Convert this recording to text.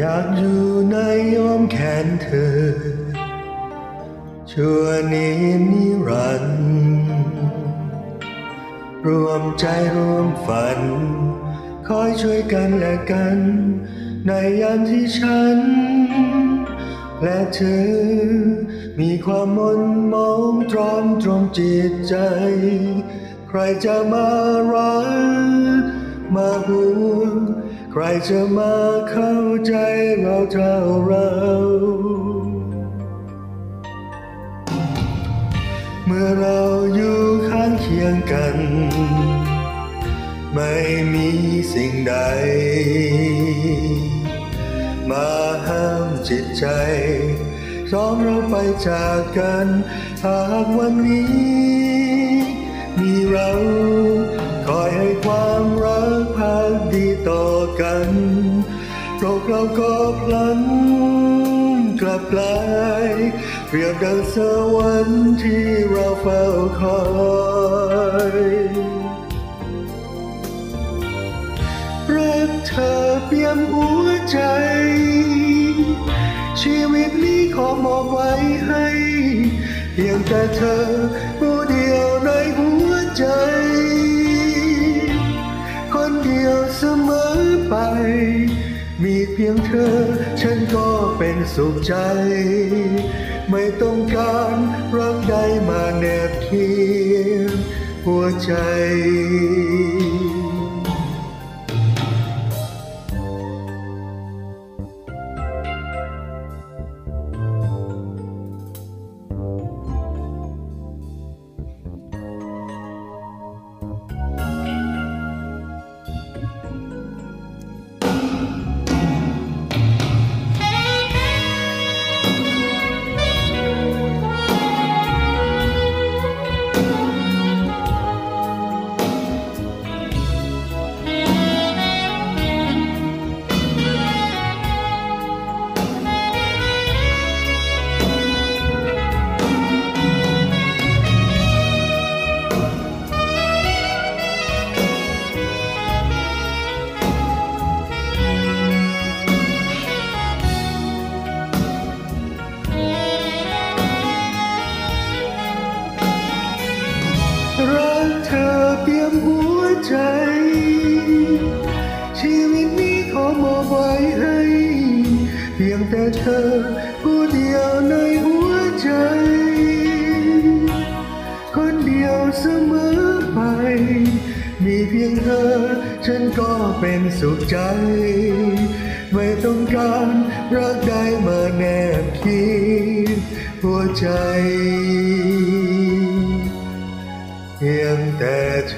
อยากอยู่ในอ้อมแขนเธอ ชั่วนินิรันดร์รวมใจรวมฝัน คอยช่วยกันและกัน ในยามที่ฉัน และเธอ มีความมนมองตรอมตรงจิตใจ ใครจะมารักมาห่ว รจะมาเข้าใจเราเท่าเรา เมื่อเราอยู่ข้างเคียงกัน ไม่มีสิ่งใด มาห้ามจิตใจสองเราไปจากกัน หากวันนี้ มีเรา โลกเราก็พลันกลับกลายเปรียบดังสวรรค์ที่เราเฝ้าคอยรักเธอเปี่ยมหัวใจ ชีวิตนี้ขอมอบไว้ให้ เพียงแต่เธอ พียงเธอ ฉันก็เป็นสุขใจ ไม่ต้องการรักใดมาแนบเคียงหัวใจ ใจ ชีวิตนี้ขอมอบไว้ให้ เพียงแต่เธอผู้เดียวในหัวใจ คนเดียวเสมอไป มีเพียงเธอ ฉันก็เป็นสุขใจ ไม่ต้องการรักใดมาแนบคียงหัวใจ 面带着。